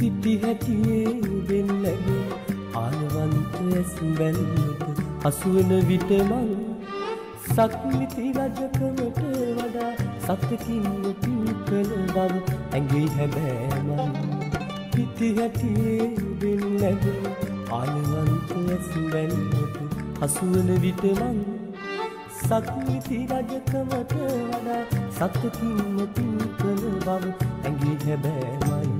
පිපි හැටියේ වෙන්නගෙන ආලවන්ත ඇස් බැල්මට හසුවන විට මං සක්විති රජකමට වඩා සතකින් පින් කළ බව ඇඟේ හැබෑමන් පිටි හැටියේ වෙන්නගෙන ආලවන්ත ඇස් බැල්මට හසුවන විට මං සක්විති රජකමට වඩා සතකින් පින් කළ බව ඇඟේ හැබෑමයි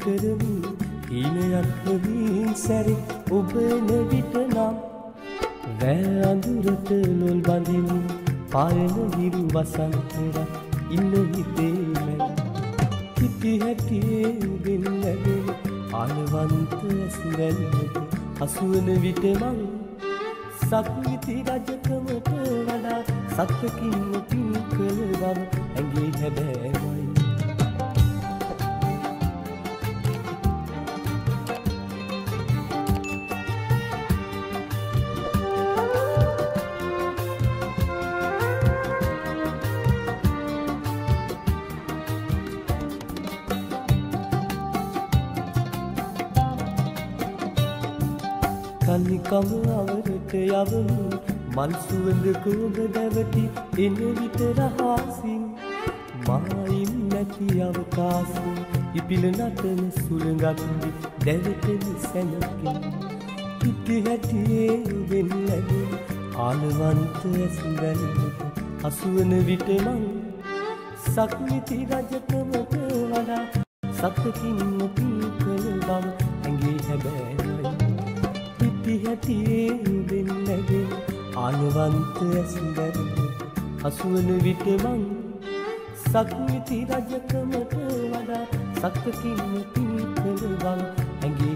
කරමින් හීනයක් හොවින් සැරි ඔබ නැවිට නම් වැෑ අඳුරට ලොල් බඳිමින් පායන හිරු වසන්තරක් ඉන්න හිතේමැ හිටි හැටියේ වෙන්නගෙන ආලවන්ත ඇස්වැල්මට හසුවන විට මං සක්විති රජකමට වඩා සත්වකින් පින් කළ බව තනිකම අවරට යවමු මල් සුවඳ කෝබ දැවටි එන විට රහසින්. මායින් නැති අවකාශ ඉපිල නටන සුළඟක් දැවටෙන සැනකින් පිටි හැටියේ වෙන්නගෙන ආලවන්ත ඇසුරැල්ලට හසුවන විට මං සක්විති රජකමට වඩා සතකින් නොපී කළ බව ඇගේ හැබෑවයි පිටි හැටියේ වෙන්නගෙන ආලවන්ත ඇසුරැල්ලට හසුවන විට මං සක්විති රජකමට වඩා සතකින් නොපී කළ බව ඇගේ